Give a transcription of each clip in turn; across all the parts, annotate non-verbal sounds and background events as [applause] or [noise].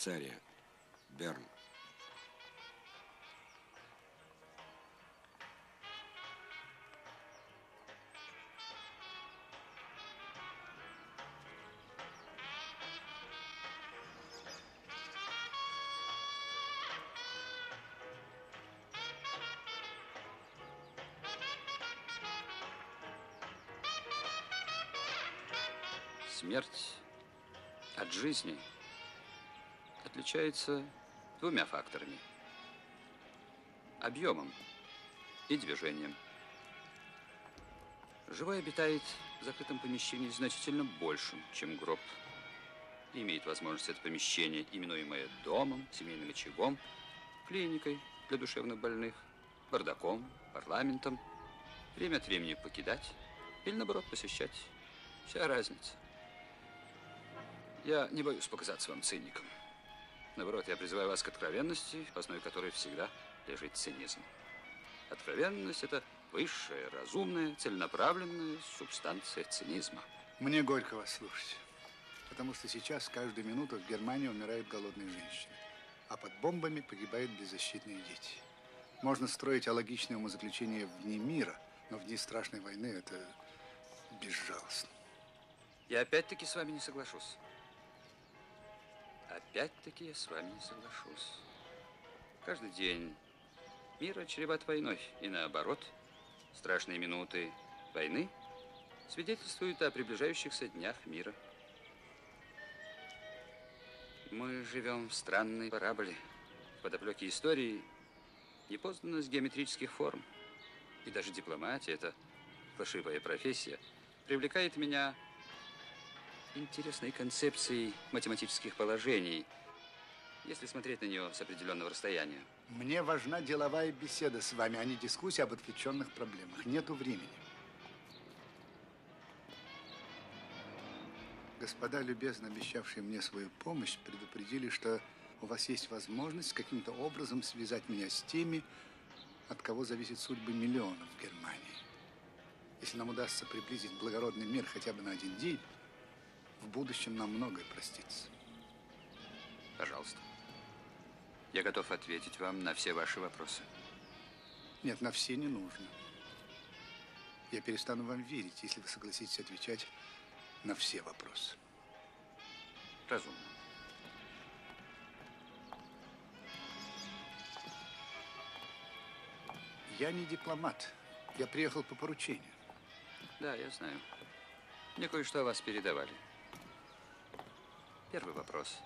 Швейцария. Берн. Смерть от жизни отличается двумя факторами. Объемом и движением. Живой обитает в закрытом помещении значительно большим, чем гроб. И имеет возможность это помещение, именуемое домом, семейным очагом, клиникой для душевнобольных, бардаком, парламентом, время от времени покидать или, наоборот, посещать. Вся разница. Я не боюсь показаться вам циником. Наоборот, я призываю вас к откровенности, в основе которой всегда лежит цинизм. Откровенность – это высшая, разумная, целенаправленная субстанция цинизма. Мне горько вас слушать. Потому что сейчас каждую минуту в Германии умирают голодные женщины. А под бомбами погибают беззащитные дети. Можно строить алогичное умозаключение в дни мира, но в дни страшной войны это безжалостно. Я опять-таки с вами не соглашусь. Опять-таки я с вами не соглашусь. Каждый день мир чреват войной. И наоборот, страшные минуты войны свидетельствуют о приближающихся днях мира. Мы живем в странной параболе, в подоплеке истории, непознанной с геометрических форм. И даже дипломатия, эта фальшивая профессия, привлекает меня интересной концепцией математических положений, если смотреть на нее с определенного расстояния. Мне важна деловая беседа с вами, а не дискуссия об отвлеченных проблемах. Нету времени. Господа, любезно обещавшие мне свою помощь, предупредили, что у вас есть возможность каким-то образом связать меня с теми, от кого зависит судьбы миллионов в Германии. Если нам удастся приблизить благородный мир хотя бы на один день, в будущем нам многое простится. Пожалуйста. Я готов ответить вам на все ваши вопросы. Нет, на все не нужно. Я перестану вам верить, если вы согласитесь отвечать на все вопросы. Разумно. Я не дипломат. Я приехал по поручению. Да, я знаю. Мне кое-что о вас передавали. Первый вопрос.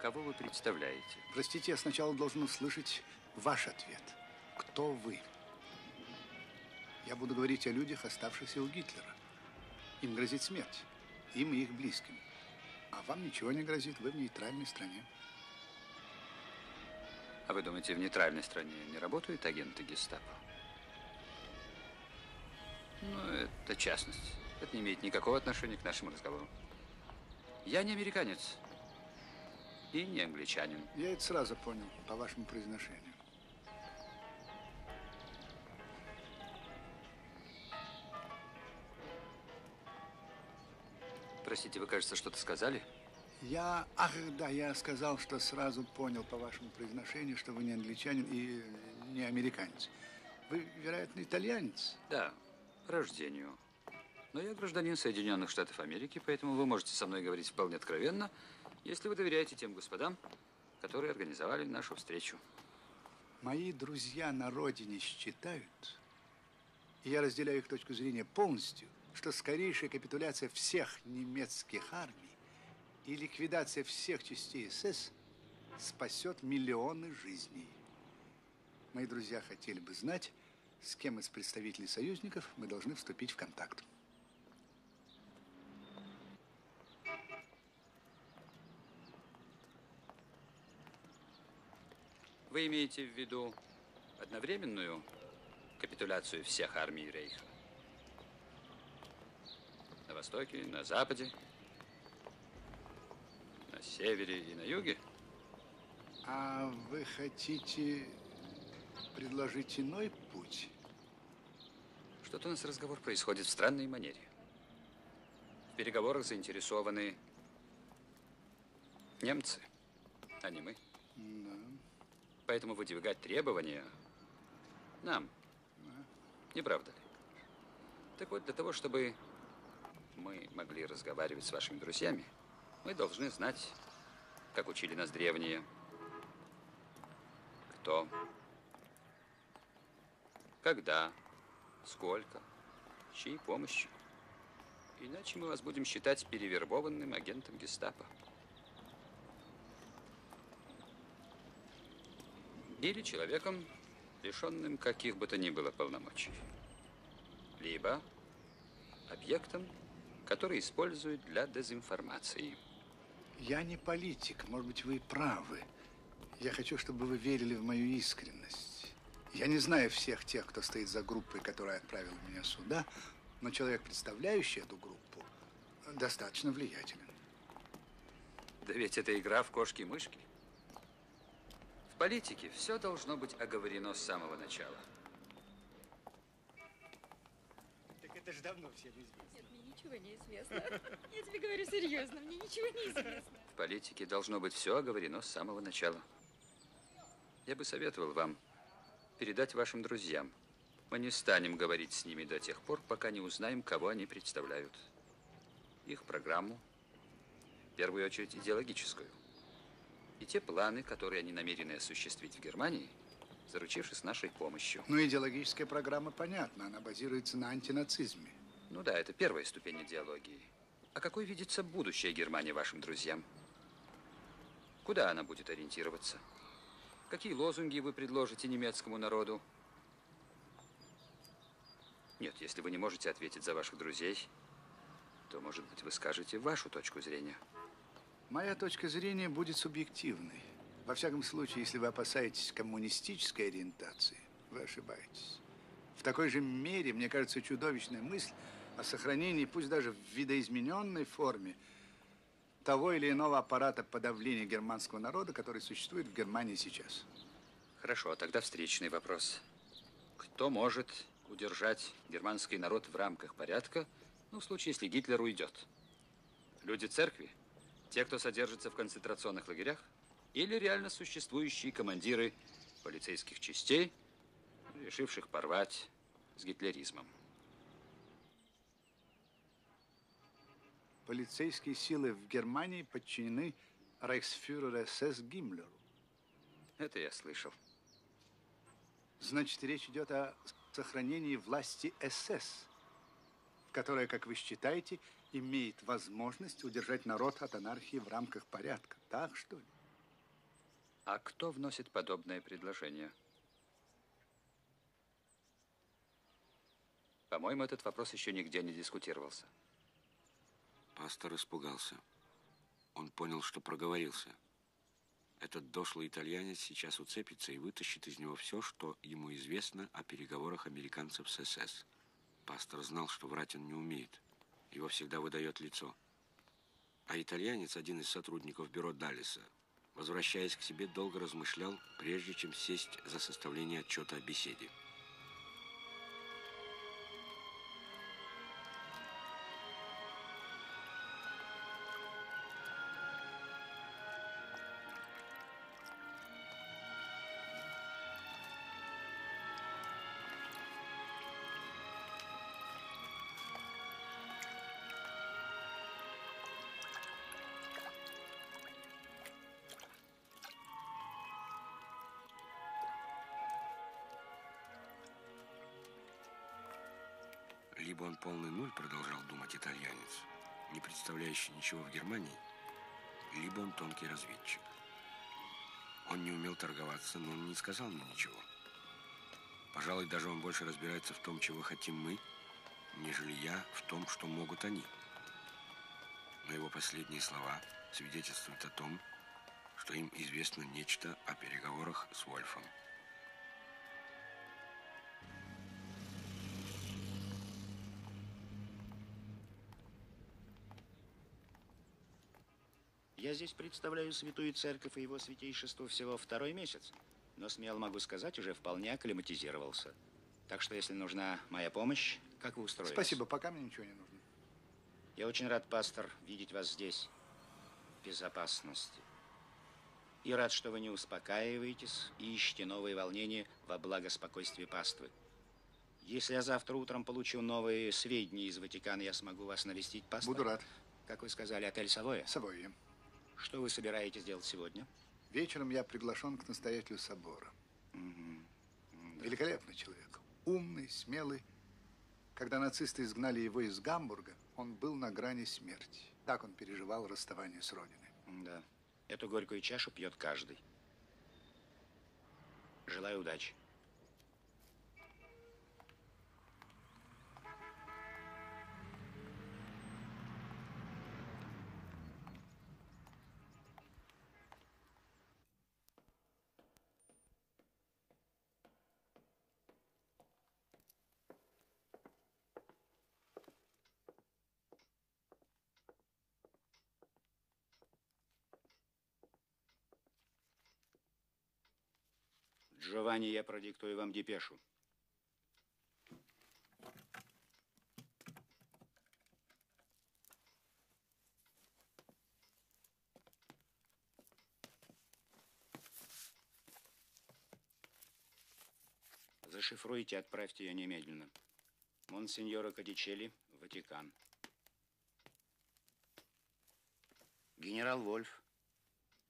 Кого вы представляете? Простите, я сначала должен услышать ваш ответ. Кто вы? Я буду говорить о людях, оставшихся у Гитлера. Им грозит смерть. Им и их близким. А вам ничего не грозит. Вы в нейтральной стране. А вы думаете, в нейтральной стране не работают агенты гестапо? Ну, это частность. Это не имеет никакого отношения к нашему разговору. Я не американец и не англичанин. Я это сразу понял по вашему произношению. Простите, вы, кажется, что-то сказали? Я, ах, да, я сказал, что сразу понял по вашему произношению, что вы не англичанин и не американец. Вы, вероятно, итальянец? Да, рождению. Но я гражданин Соединенных Штатов Америки, поэтому вы можете со мной говорить вполне откровенно, если вы доверяете тем господам, которые организовали нашу встречу. Мои друзья на родине считают, и я разделяю их точку зрения полностью, что скорейшая капитуляция всех немецких армий и ликвидация всех частей СС спасет миллионы жизней. Мои друзья хотели бы знать, с кем из представителей союзников мы должны вступить в контакт. Вы имеете в виду одновременную капитуляцию всех армий Рейха? На востоке, на западе, на севере и на юге? А вы хотите предложить иной путь? Что-то у нас разговор происходит в странной манере. В переговорах заинтересованы Немцы, а не мы. Да. Поэтому выдвигать требования нам. Не правда ли? Так вот, для того, чтобы мы могли разговаривать с вашими друзьями, мы должны знать, как учили нас древние, кто, когда, сколько, чьей помощью. Иначе мы вас будем считать перевербованным агентом гестапо. Или человеком, лишенным каких бы то ни было полномочий. Либо объектом, который используют для дезинформации. Я не политик, может быть, вы правы. Я хочу, чтобы вы верили в мою искренность. Я не знаю всех тех, кто стоит за группой, которая отправила меня сюда, но человек, представляющий эту группу, достаточно влиятелен. Да ведь это игра в кошки-мышки. В политике все должно быть оговорено с самого начала. Так это же давно всем известно. Нет, мне ничего не известно. Я тебе говорю серьезно, мне ничего не известно. В политике должно быть все оговорено с самого начала. Я бы советовал вам передать вашим друзьям. Мы не станем говорить с ними до тех пор, пока не узнаем, кого они представляют. Их программу, в первую очередь идеологическую. И те планы, которые они намерены осуществить в Германии, заручившись нашей помощью. Ну, идеологическая программа понятна, она базируется на антинацизме. Ну да, это первая ступень идеологии. А какой видится будущее Германии вашим друзьям? Куда она будет ориентироваться? Какие лозунги вы предложите немецкому народу? Нет, если вы не можете ответить за ваших друзей, то, может быть, вы скажете вашу точку зрения. Моя точка зрения будет субъективной. Во всяком случае, если вы опасаетесь коммунистической ориентации, вы ошибаетесь. В такой же мере, мне кажется, чудовищная мысль о сохранении, пусть даже в видоизмененной форме, того или иного аппарата подавления германского народа, который существует в Германии сейчас. Хорошо, тогда встречный вопрос. Кто может удержать германский народ в рамках порядка, ну, в случае, если Гитлер уйдет? Люди церкви? Те, кто содержится в концентрационных лагерях? Или реально существующие командиры полицейских частей, решивших порвать с гитлеризмом? Полицейские силы в Германии подчинены рейхсфюреру СС Гиммлеру. Это я слышал. Значит, речь идет о сохранении власти СС, которая, как вы считаете, имеет возможность удержать народ от анархии в рамках порядка. Так, что ли? А кто вносит подобное предложение? По-моему, этот вопрос еще нигде не дискутировался. Пастор испугался. Он понял, что проговорился. Этот дошлый итальянец сейчас уцепится и вытащит из него все, что ему известно о переговорах американцев с СС. Пастор знал, что врать он не умеет. Его всегда выдает лицо. А итальянец, один из сотрудников бюро Даллиса, возвращаясь к себе, долго размышлял, прежде чем сесть за составление отчета о беседе. Представляющий ничего в Германии, либо он тонкий разведчик. Он не умел торговаться, но он не сказал мне ничего. Пожалуй, даже он больше разбирается в том, чего хотим мы, нежели я в том, что могут они. Но его последние слова свидетельствуют о том, что им известно нечто о переговорах с Вольфом. Я здесь представляю Святую Церковь и его святейшество всего второй месяц, но смело могу сказать, уже вполне акклиматизировался. Так что, если нужна моя помощь, как вы устроились? Спасибо, пока мне ничего не нужно. Я очень рад, пастор, видеть вас здесь, в безопасности. И рад, что вы не успокаиваетесь и ищете новые волнения во благо спокойствия паствы. Если я завтра утром получу новые сведения из Ватикана, я смогу вас навестить, пастор? Буду рад. Как вы сказали, отель Савоя? Савойя. Что вы собираетесь делать сегодня? Вечером я приглашен к настоятелю собора. Великолепный человек. Умный, смелый. Когда нацисты изгнали его из Гамбурга, он был на грани смерти. Так он переживал расставание с родиной. Да. Эту горькую чашу пьет каждый. Желаю удачи. Джованни, я продиктую вам депешу. Зашифруйте, отправьте ее немедленно. Монсеньора Кадичелли, Ватикан. Генерал Вольф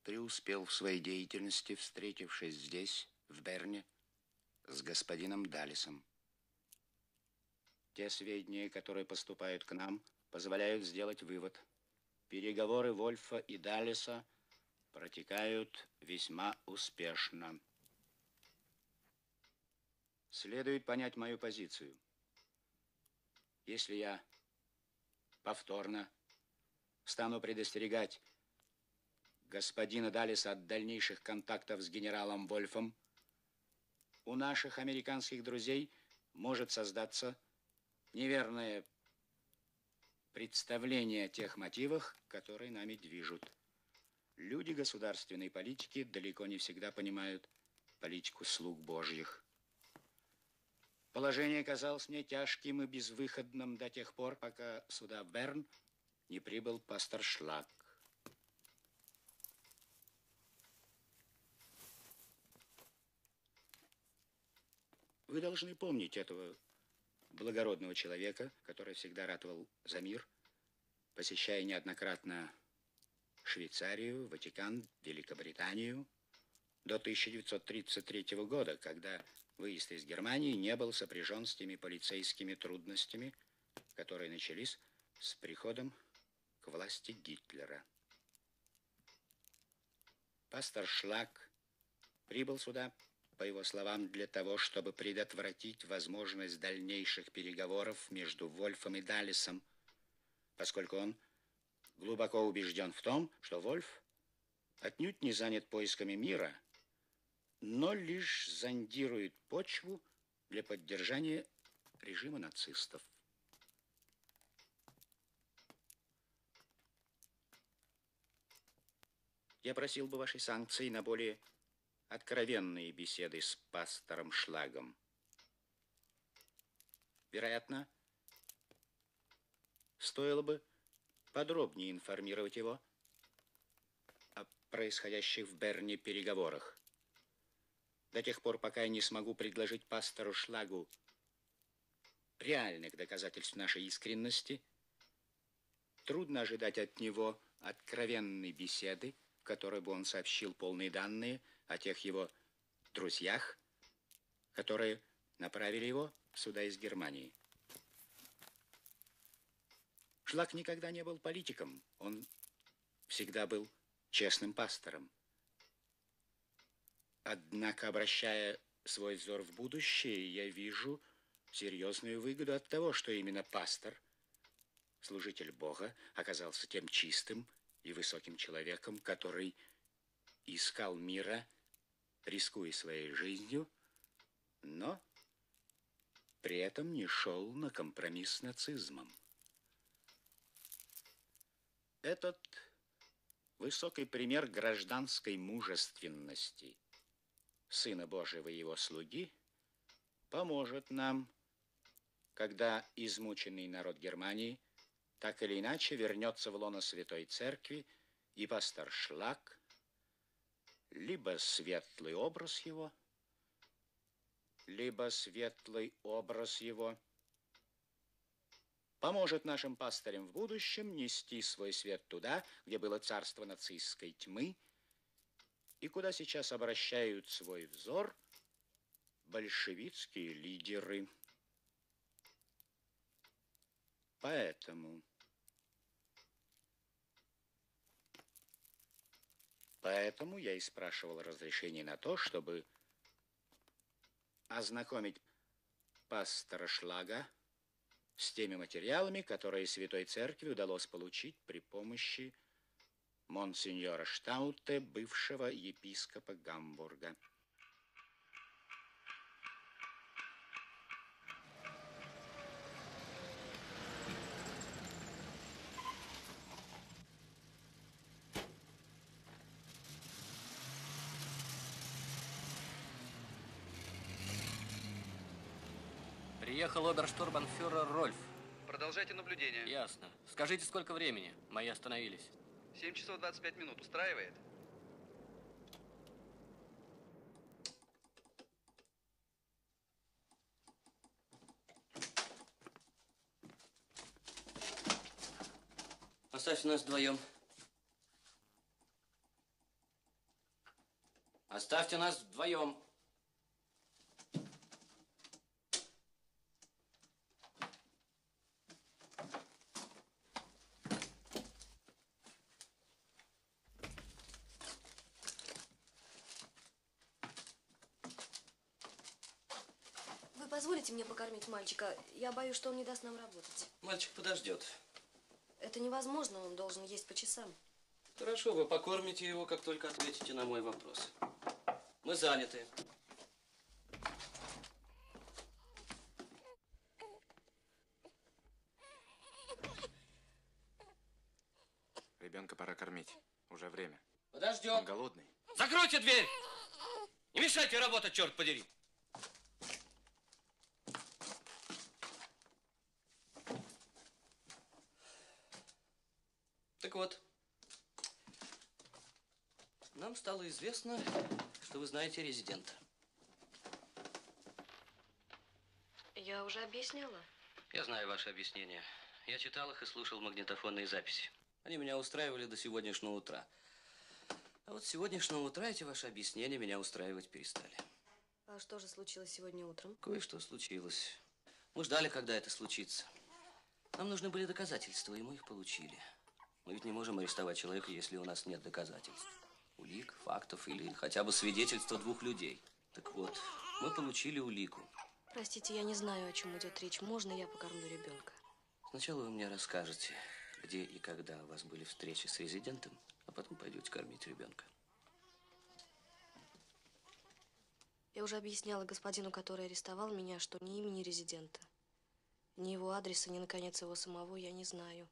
преуспел в своей деятельности, встретившись здесь, в Берне, с господином Далисом. Те сведения, которые поступают к нам, позволяют сделать вывод. Переговоры Вольфа и Далиса протекают весьма успешно. Следует понять мою позицию. Если я повторно стану предостерегать господина Далиса от дальнейших контактов с генералом Вольфом, у наших американских друзей может создаться неверное представление о тех мотивах, которые нами движут. Люди государственной политики далеко не всегда понимают политику слуг Божьих. Положение казалось мне тяжким и безвыходным до тех пор, пока сюда в Берн не прибыл пастор Шлак. Вы должны помнить этого благородного человека, который всегда ратовал за мир, посещая неоднократно Швейцарию, Ватикан, Великобританию до 1933 года, когда выезд из Германии не был сопряжен с теми полицейскими трудностями, которые начались с приходом к власти Гитлера. Пастор Шлак прибыл сюда по его словам, для того, чтобы предотвратить возможность дальнейших переговоров между Вольфом и Далисом, поскольку он глубоко убежден в том, что Вольф отнюдь не занят поисками мира, но лишь зондирует почву для поддержания режима нацистов. Я просил бы вашей санкции на более откровенные беседы с пастором Шлагом. Вероятно, стоило бы подробнее информировать его о происходящих в Берне переговорах. До тех пор, пока я не смогу предложить пастору Шлагу реальных доказательств нашей искренности, трудно ожидать от него откровенной беседы, в которой бы он сообщил полные данные о тех его друзьях, которые направили его сюда из Германии. Шлак никогда не был политиком, он всегда был честным пастором. Однако, обращая свой взор в будущее, я вижу серьезную выгоду от того, что именно пастор, служитель Бога, оказался тем чистым и высоким человеком, который искал мира, рискуя своей жизнью, но при этом не шел на компромисс с нацизмом. Этот высокий пример гражданской мужественности Сына Божьего и его слуги поможет нам, когда измученный народ Германии так или иначе вернется в лоно Святой Церкви, и пастор Шлак – либо светлый образ его, либо светлый образ его поможет нашим пастырям в будущем нести свой свет туда, где было царство нацистской тьмы, и куда сейчас обращают свой взор большевистские лидеры. Поэтому... Поэтому я и спрашивал разрешение на то, чтобы ознакомить пастора Шлага с теми материалами, которые Святой Церкви удалось получить при помощи монсеньора Штауте, бывшего епископа Гамбурга. Приехал оберштурманфюрер Рольф. Продолжайте наблюдение. Ясно. Скажите, сколько времени? Мои остановились. 7 часов 25 минут. Устраивает? Оставьте нас вдвоем. Оставьте нас вдвоем. Вы позволите мне покормить мальчика? Я боюсь, что он не даст нам работать. Мальчик подождет. Это невозможно, он должен есть по часам. Хорошо, вы покормите его, как только ответите на мой вопрос. Мы заняты. Ребенка пора кормить. Уже время. Он Подождет. голодный. Закройте дверь! Не мешайте работать, черт подери! Так вот, нам стало известно, что вы знаете резидента. Я уже объясняла. Я знаю ваши объяснения. Я читал их и слушал магнитофонные записи. Они меня устраивали до сегодняшнего утра. А вот с сегодняшнего утра эти ваши объяснения меня устраивать перестали. А что же случилось сегодня утром? Кое-что случилось. Мы ждали, когда это случится. Нам нужны были доказательства, и мы их получили. Мы ведь не можем арестовать человека, если у нас нет доказательств. Улик, фактов или хотя бы свидетельства двух людей. Так вот, мы получили улику. Простите, я не знаю, о чем идет речь. Можно я покормлю ребенка? Сначала вы мне расскажете, где и когда у вас были встречи с резидентом, а потом пойдете кормить ребенка. Я уже объясняла господину, который арестовал меня, что ни имени резидента, ни его адреса, ни, наконец, его самого я не знаю.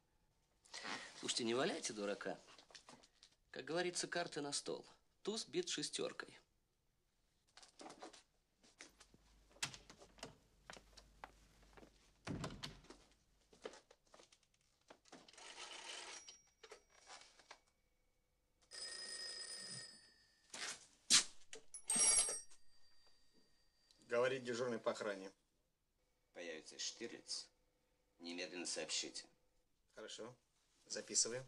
Слушайте, не валяйте дурака. Как говорится, карты на стол. Туз бит шестеркой. Говорит дежурный по охране. Появится Штирлиц. Немедленно сообщите. Хорошо. Записываем.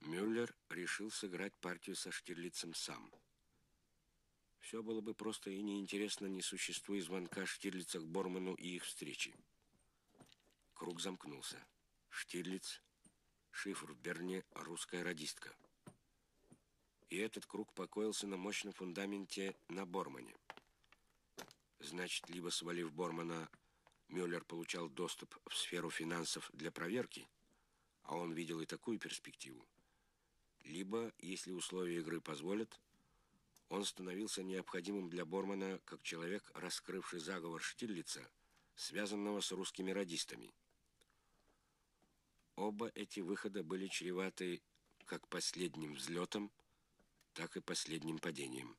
Мюллер решил сыграть партию со Штирлицем сам. Все было бы просто и неинтересно, не существуя звонка Штирлица к Борману и их встречи. Круг замкнулся. Штирлиц, шифр в Берне, русская радистка. И этот круг покоился на мощном фундаменте на Бормане. Значит, либо свалив Бормана, Мюллер получал доступ в сферу финансов для проверки, а он видел и такую перспективу, либо, если условия игры позволят, он становился необходимым для Бормана как человек, раскрывший заговор Штирлица, связанного с русскими радистами. Оба эти выхода были чреваты как последним взлетом, так и последним падением.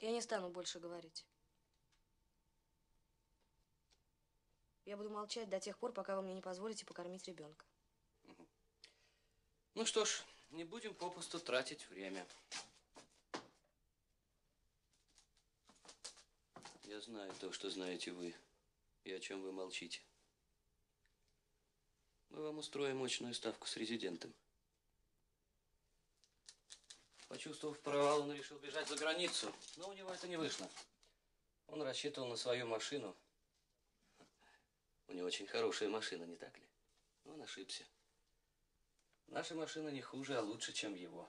Я не стану больше говорить. Я буду молчать до тех пор, пока вы мне не позволите покормить ребенка. Ну что ж, не будем попусту тратить время. Я знаю то, что знаете вы, и о чем вы молчите. Мы вам устроим мощную ставку с резидентом. Почувствовав провал, он решил бежать за границу, но у него это не вышло. Он рассчитывал на свою машину. У него очень хорошая машина, не так ли? Но он ошибся. Наша машина не хуже, а лучше, чем его.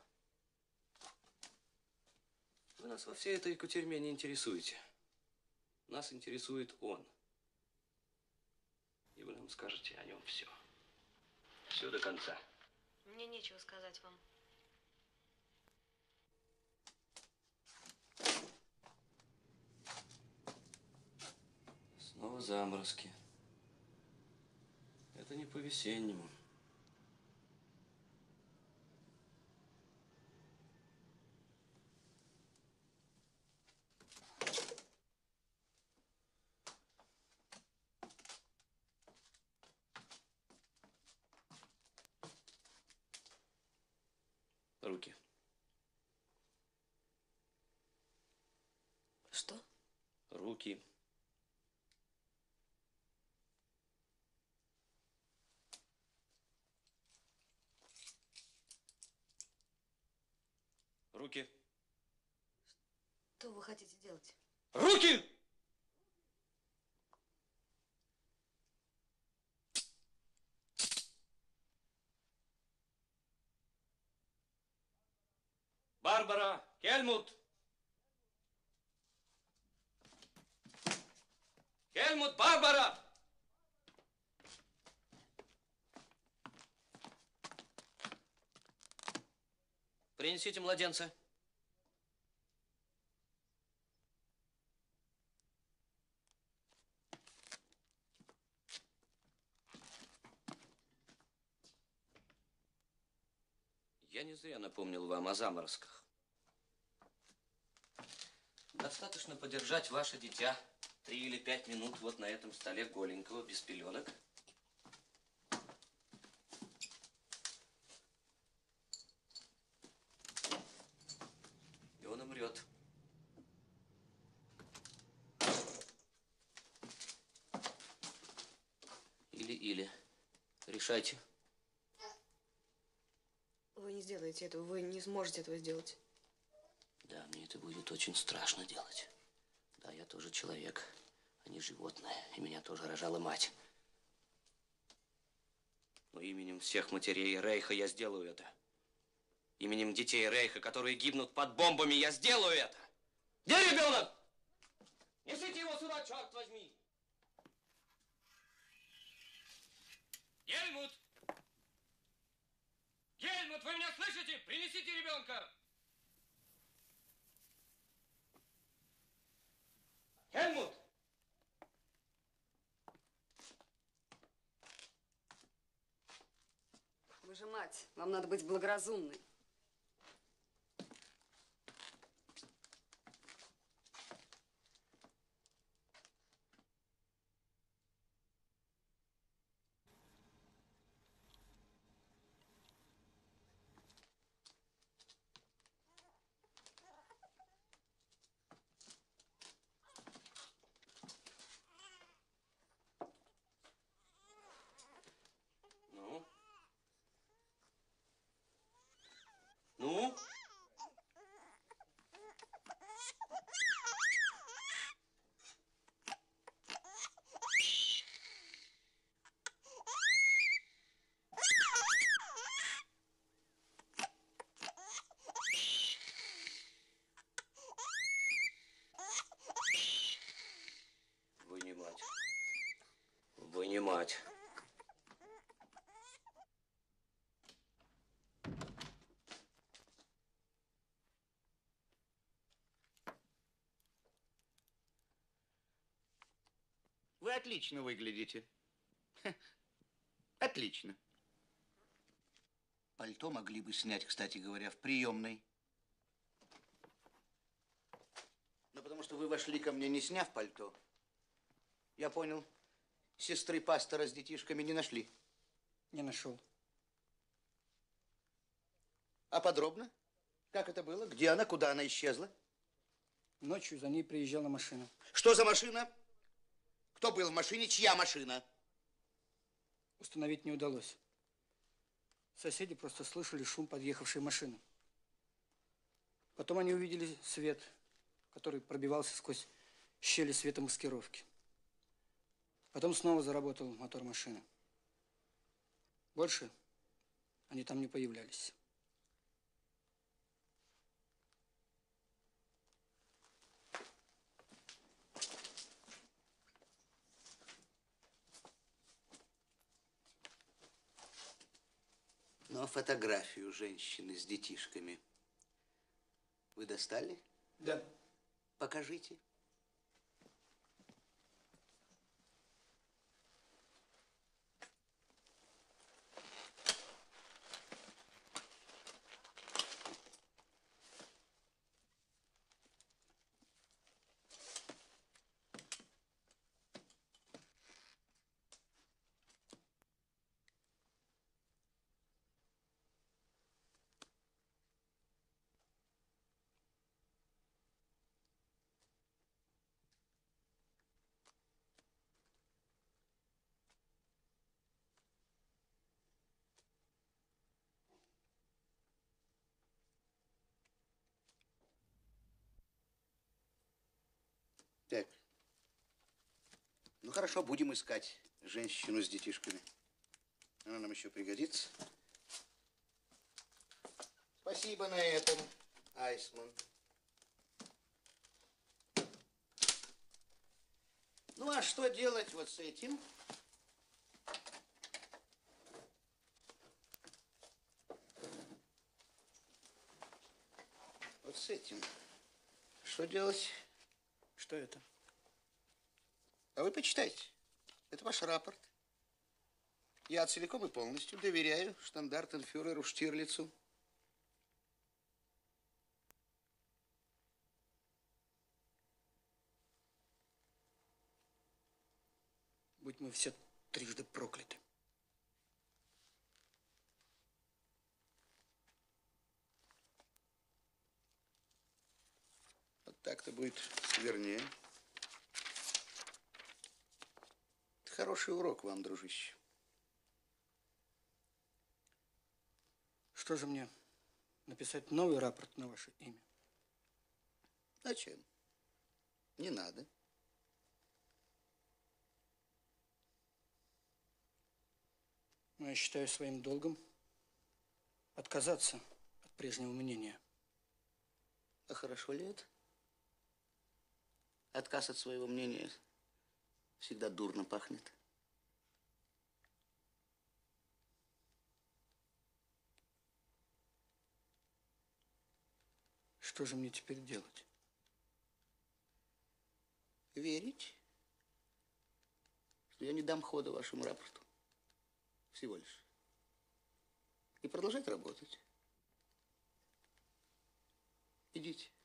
Вы нас во всей этой кутерьме не интересуете. Нас интересует он. И вы нам скажете о нем все. Все до конца. Мне нечего сказать вам. Снова заморозки. Это не по-весеннему. Руки. Что? Руки. Руки. Что вы хотите делать? Руки! Барбара, Хельмут! Хельмут, Барбара! Принесите младенца. Я не зря напомнил вам о заморозках. Достаточно подержать ваше дитя три или пять минут вот на этом столе голенького, без пеленок. И он умрет. Или-или. Решайте. Вы не сделаете этого, вы не сможете этого сделать. Да, мне это будет очень страшно делать. Да, я тоже человек, а не животное. И меня тоже рожала мать. Но именем всех матерей Рейха я сделаю это. Именем детей Рейха, которые гибнут под бомбами, я сделаю это. Где ребенок? Несите его сюда, черт возьми! Гельмут! Гельмут, вы меня слышите? Принесите ребенка! Хельмут! Вы же мать, вам надо быть благоразумной. Ну? Ну? Вы не мать. Вы не мать. Вы отлично выглядите. Ха, Отлично. Пальто могли бы снять, кстати говоря, в приемной. Но потому что вы вошли ко мне, не сняв пальто, я понял, сестры пастора с детишками не нашли? Не нашел. А подробно? Как это было? Где она? Куда она исчезла? Ночью за ней приезжала машина. Что за машина? Кто был в машине? Чья машина? Установить не удалось. Соседи просто слышали шум подъехавшей машины. Потом они увидели свет, который пробивался сквозь щели светомаскировки. Потом снова заработал мотор машины. Больше они там не появлялись. Ну, а фотографию женщины с детишками вы достали? Да. Покажите. Так. Ну, хорошо, будем искать женщину с детишками. Она нам еще пригодится. Спасибо на этом, Айсман. Ну, а что делать вот с этим? Вот с этим. Что делать? Что это? А вы почитайте. Это ваш рапорт. Я целиком и полностью доверяю штандартенфюреру Штирлицу. Будь мы все трижды прокляты. Так-то будет вернее. Это хороший урок вам, дружище. Что же мне, написать новый рапорт на ваше имя? Зачем? Не надо. Но я считаю своим долгом отказаться от прежнего мнения. А хорошо ли это? Отказ от своего мнения всегда дурно пахнет. Что же мне теперь делать? Верить, что я не дам хода вашему рапорту. Всего лишь. И продолжать работать. Идите.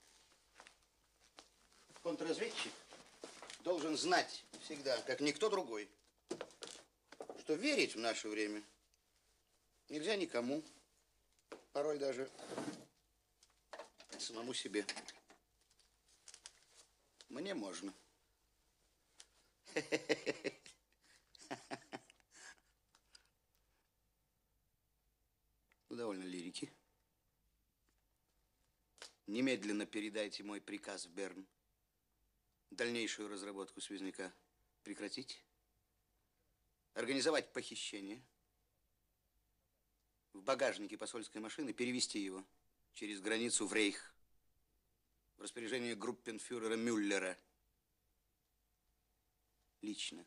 Контрразведчик должен знать всегда, как никто другой, что верить в наше время нельзя никому, порой даже самому себе. Мне можно. Ну, довольно лирики. Немедленно передайте мой приказ в Берн. Дальнейшую разработку связняка прекратить. Организовать похищение. В багажнике посольской машины перевести его через границу в Рейх. В распоряжение группенфюрера Мюллера. Лично.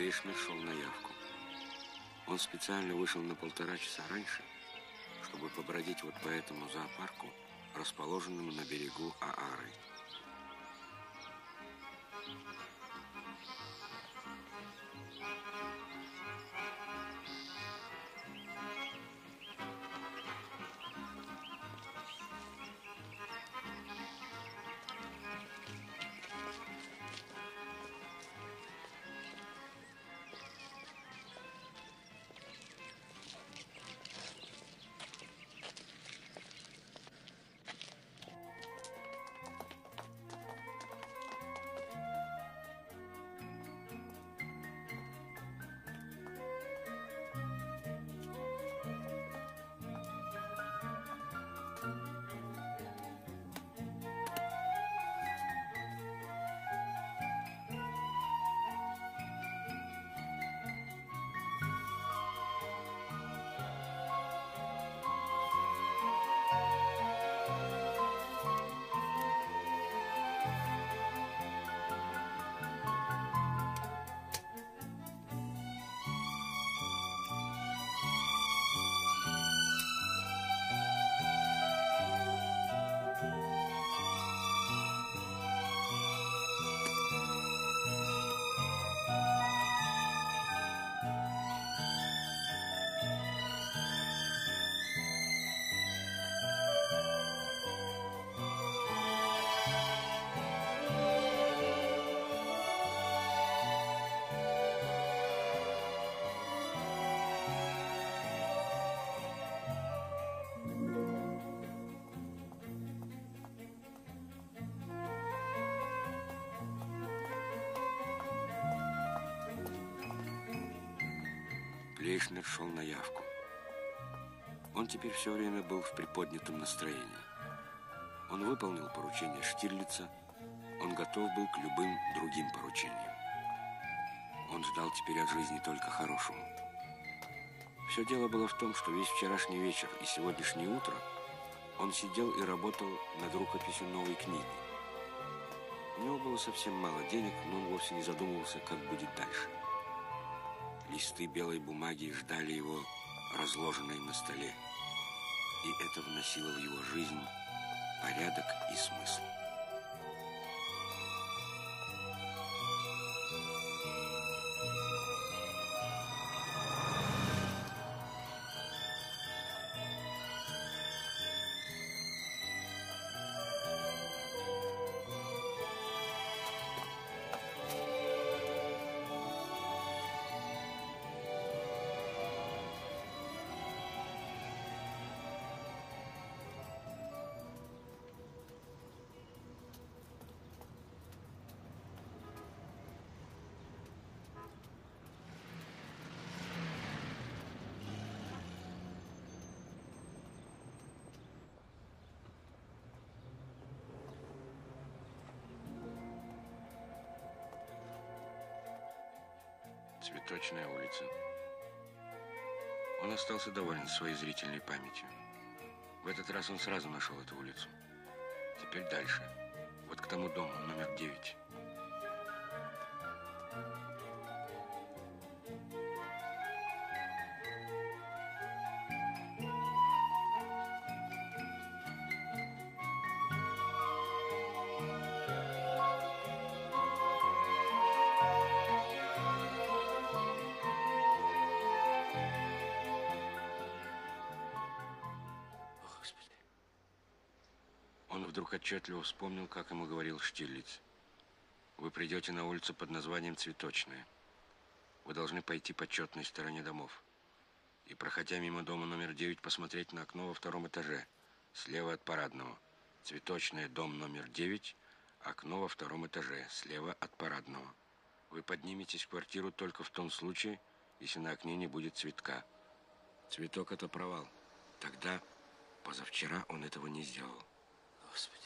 Лейшнер шел на явку. Он специально вышел на полтора часа раньше, чтобы побродить вот по этому зоопарку, расположенному на берегу Аары. Лейшнер шел на явку. Он теперь все время был в приподнятом настроении. Он выполнил поручение Штирлица, он готов был к любым другим поручениям. Он ждал теперь от жизни только хорошего. Все дело было в том, что весь вчерашний вечер и сегодняшнее утро он сидел и работал над рукописью новой книги. У него было совсем мало денег, но он вовсе не задумывался, как будет дальше. Листы белой бумаги ждали его, разложенные на столе. И это вносило в его жизнь порядок и смысл. Цветочная улица. Он остался доволен своей зрительной памятью. В этот раз он сразу нашел эту улицу. Теперь дальше. Вот к тому дому, номер девять. Вдруг отчетливо вспомнил, как ему говорил Штирлиц. Вы придете на улицу под названием Цветочная. Вы должны пойти по четной стороне домов. И, проходя мимо дома номер 9, посмотреть на окно во втором этаже, слева от парадного. Цветочная, дом номер 9, окно во втором этаже, слева от парадного. Вы подниметесь в квартиру только в том случае, если на окне не будет цветка. Цветок – это провал. Тогда, позавчера, он этого не сделал. Господи.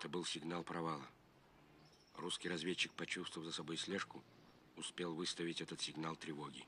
Это был сигнал провала. Русский разведчик, почувствовав за собой слежку, успел выставить этот сигнал тревоги.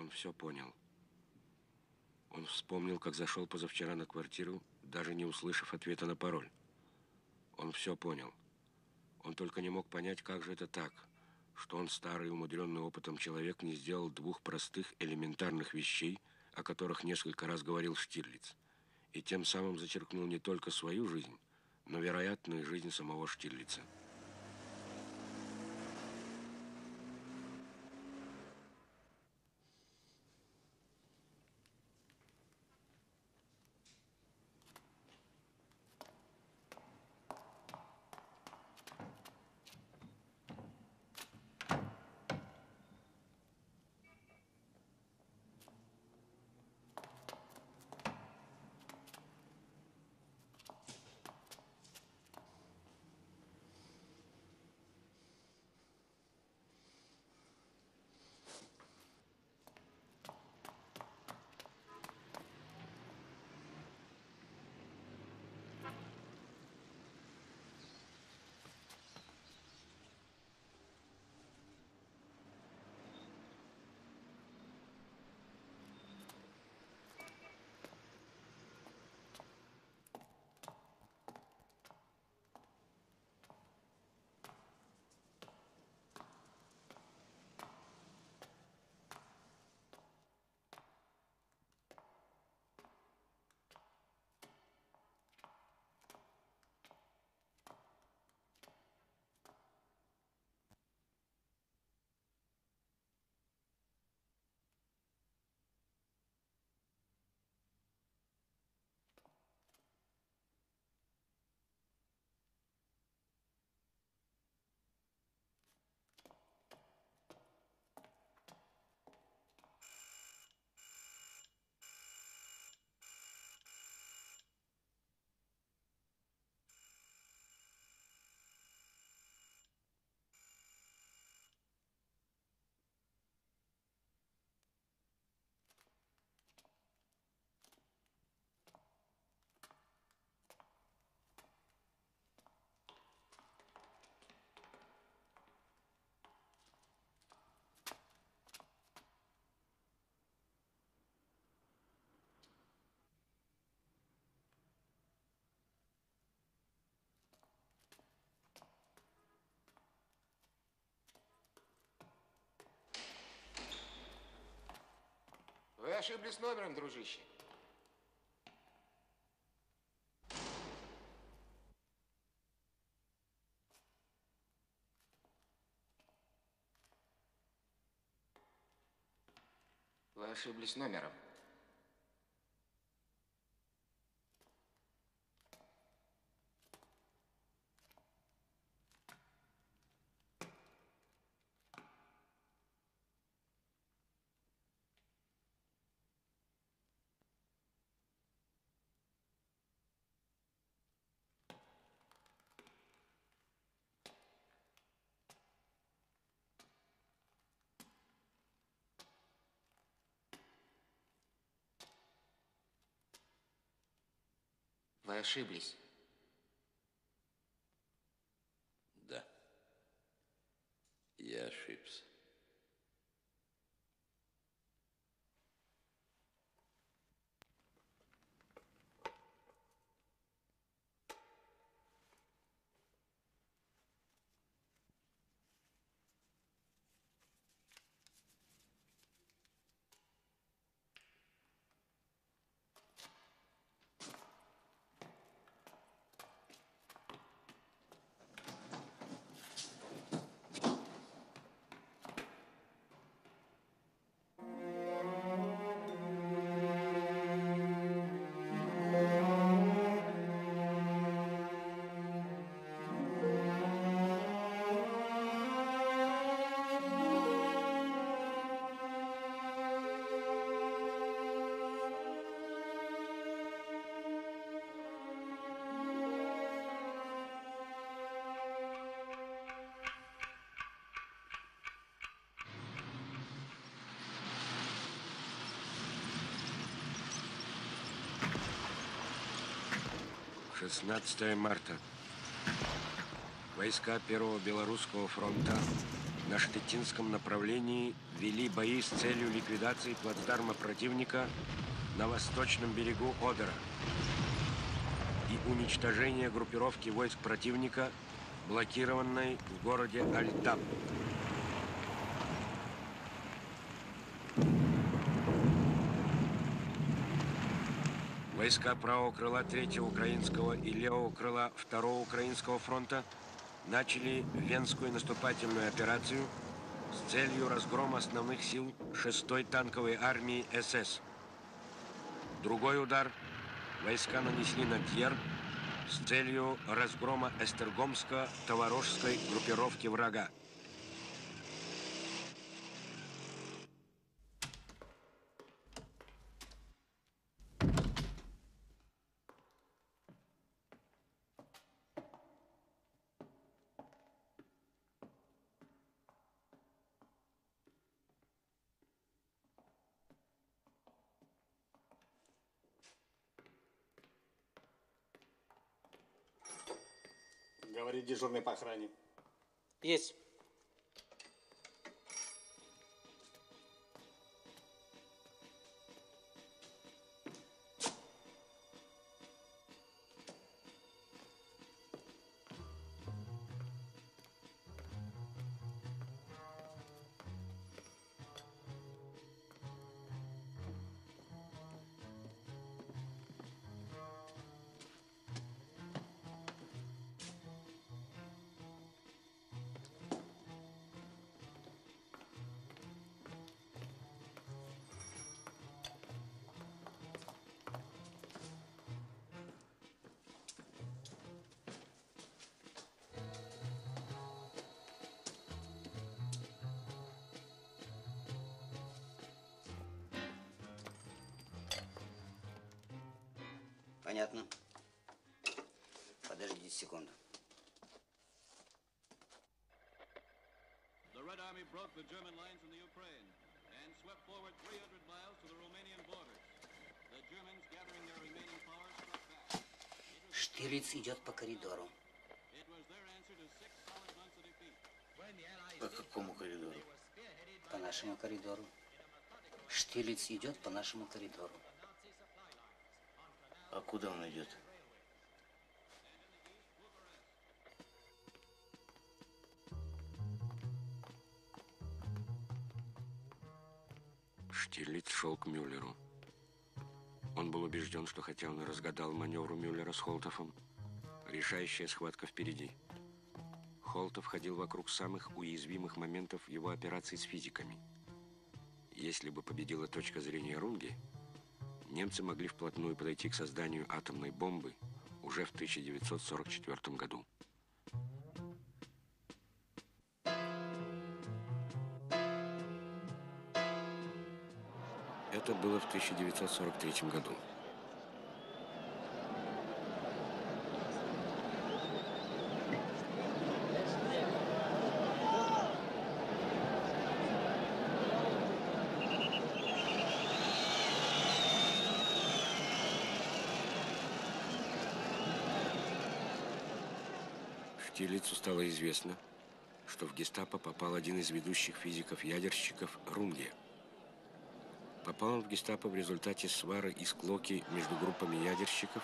Он все понял. Он вспомнил, как зашел позавчера на квартиру, даже не услышав ответа на пароль. Он все понял. Он только не мог понять, как же это так, что он, старый, умудренный опытом человек, не сделал двух простых, элементарных вещей, о которых несколько раз говорил Штирлиц, и тем самым зачеркнул не только свою жизнь, но, вероятно, и жизнь самого Штирлица. Ошиблись номером, дружище. Вы ошиблись номером. Вы ошиблись. Да. Я ошибся. Шестнадцатое марта. Войска Первого Белорусского фронта на Штетинском направлении вели бои с целью ликвидации плацдарма противника на восточном берегу Одера и уничтожения группировки войск противника, блокированной в городе Альтап. Войска правого крыла Третьего Украинского и левого крыла Второго Украинского фронта начали Венскую наступательную операцию с целью разгрома основных сил 6-й танковой армии СС. Другой удар войска нанесли на Тьер с целью разгрома Эстергомско-Товарожской группировки врага. Говорит дежурный по охране. Есть. Broke the German lines in the Ukraine and swept forward 300 miles to the Romanian borders. The Germans, gathering their remaining powers, struck back. Штирлиц идет по коридору. По какому коридору? По нашему коридору. Штирлиц идет по нашему коридору. А куда он идет? Штирлиц шел к Мюллеру. Он был убежден, что хотя он и разгадал маневру Мюллера с Холтофом, решающая схватка впереди. Холтов ходил вокруг самых уязвимых моментов его операций с физиками. Если бы победила точка зрения Рунге, немцы могли вплотную подойти к созданию атомной бомбы уже в 1944 году. Это было в 1943 году. Штирлицу стало известно, что в гестапо попал один из ведущих физиков-ядерщиков Рунге. Попал в гестапо в результате свары и склоки между группами ядерщиков,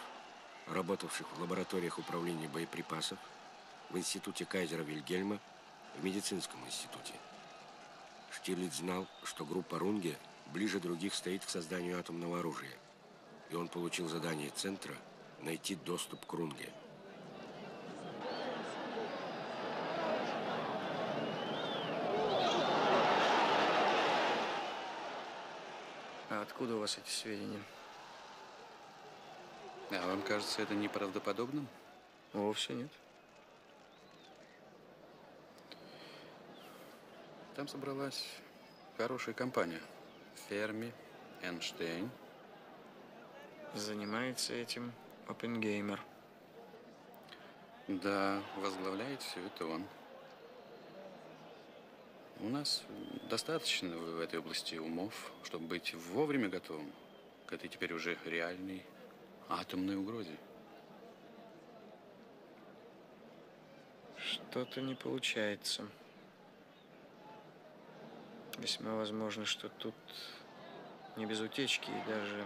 работавших в лабораториях управления боеприпасов, в институте Кайзера Вильгельма, в медицинском институте. Штирлиц знал, что группа Рунге ближе других стоит к созданию атомного оружия, и он получил задание Центра найти доступ к Рунге. Откуда у вас эти сведения? А вам кажется это неправдоподобным? Вовсе нет. Там собралась хорошая компания. Ферми, Эйнштейн. Занимается этим Оппенгеймер. Да, возглавляет все это он. У нас достаточно в этой области умов, чтобы быть вовремя готовым к этой теперь уже реальной атомной угрозе. Что-то не получается. Весьма возможно, что тут не без утечки и даже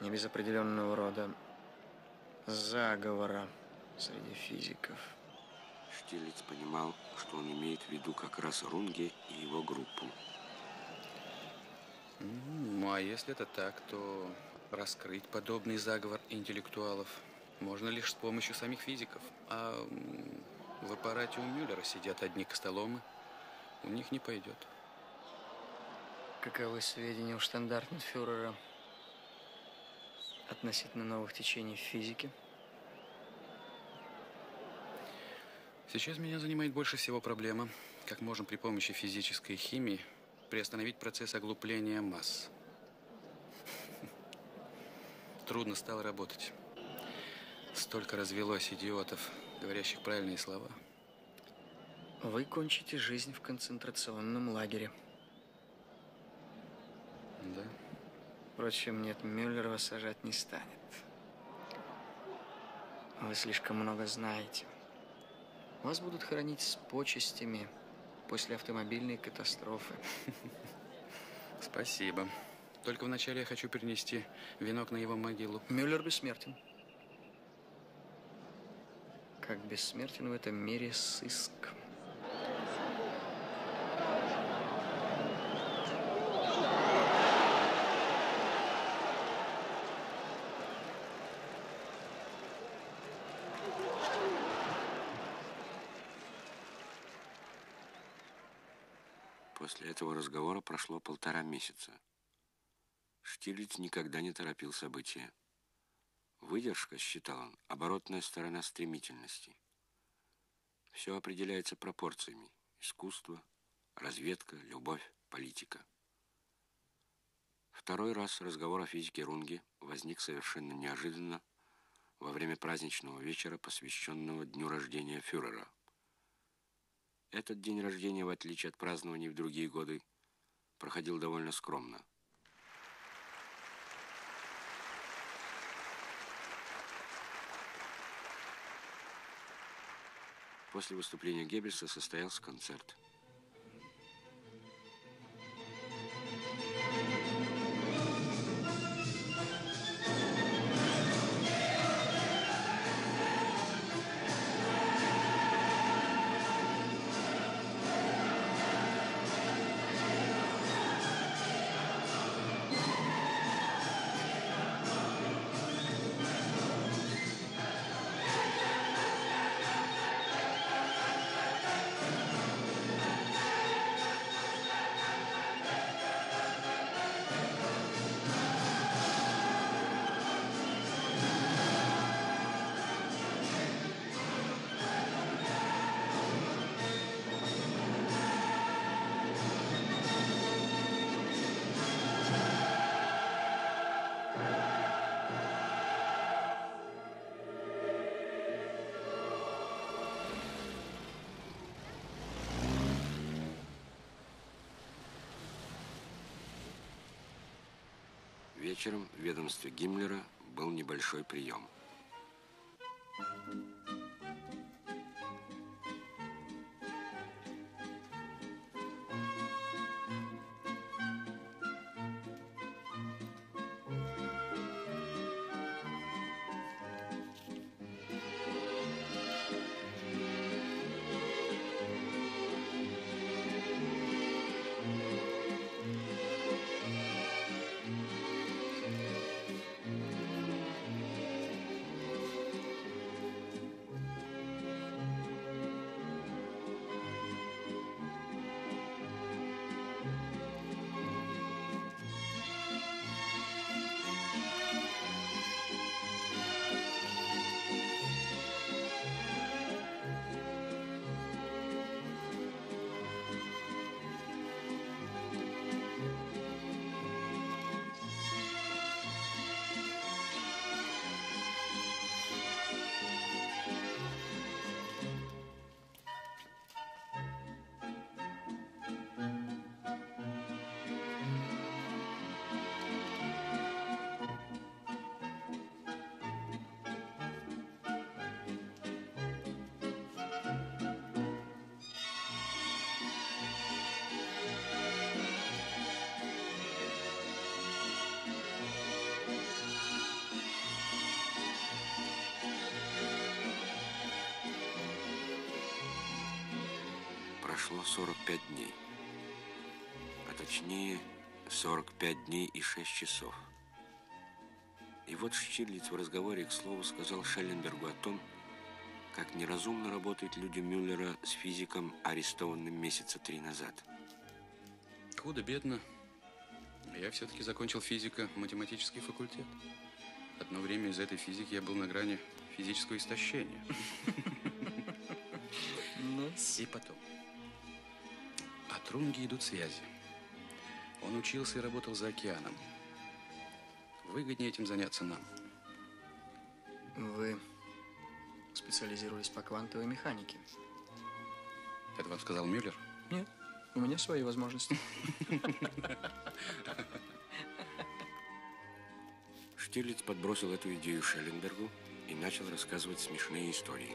не без определенного рода заговора среди физиков. Штирлиц понимал, что он имеет в виду как раз Рунге и его группу. Ну, а если это так, то раскрыть подобный заговор интеллектуалов можно лишь с помощью самих физиков. А в аппарате у Мюллера сидят одни костоломы. У них не пойдет. Каковы сведения у штандартенфюрера относительно новых течений в физике? Сейчас меня занимает больше всего проблема, как можем при помощи физической химии приостановить процесс оглупления масс. Трудно стало работать. Столько развелось идиотов, говорящих правильные слова. Вы кончите жизнь в концентрационном лагере. Да. Впрочем, нет, Мюллер вас сажать не станет. Вы слишком много знаете. Вас будут хоронить с почестями после автомобильной катастрофы. [laughs] Спасибо. Только вначале я хочу перенести венок на его могилу. Мюллер бессмертен. Как бессмертен в этом мире сыск. После этого разговора прошло полтора месяца. Штирлиц никогда не торопил события. Выдержка, считал он, оборотная сторона стремительности. Все определяется пропорциями. Искусство, разведка, любовь, политика. Второй раз разговор о физике Рунге возник совершенно неожиданно во время праздничного вечера, посвященного дню рождения фюрера. Этот день рождения, в отличие от празднований в другие годы, проходил довольно скромно. После выступления Геббельса состоялся концерт. Ведомстве Гиммлера был небольшой прием. Прошло 45 дней. А точнее, 45 дней и 6 часов. И вот Штирлиц в разговоре к слову сказал Шелленбергу о том, как неразумно работают люди Мюллера с физиком, арестованным месяца три назад. Худо-бедно. Я все-таки закончил физико-математический факультет. Одно время из этой физики я был на грани физического истощения. И потом. От Рунги идут связи. Он учился и работал за океаном. Выгоднее этим заняться нам. Вы специализировались по квантовой механике. Это вам сказал Мюллер? Нет, у меня свои возможности. Штирлиц подбросил эту идею Шелленбергу и начал рассказывать смешные истории.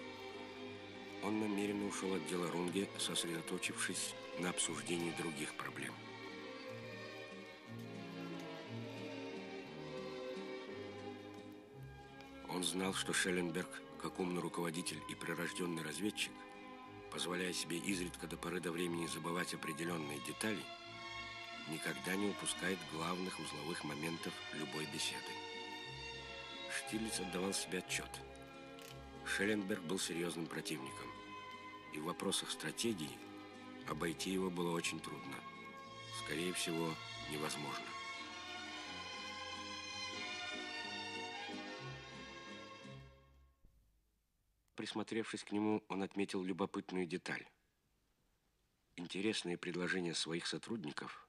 Он намеренно ушел от дела Рунге, сосредоточившись на обсуждении других проблем. Он знал, что Шелленберг, как умный руководитель и прирожденный разведчик, позволяя себе изредка до поры до времени забывать определенные детали, никогда не упускает главных узловых моментов любой беседы. Штирлиц отдавал себе отчет. Шелленберг был серьезным противником, и в вопросах стратегии обойти его было очень трудно. Скорее всего, невозможно. Присмотревшись к нему, он отметил любопытную деталь. Интересные предложения своих сотрудников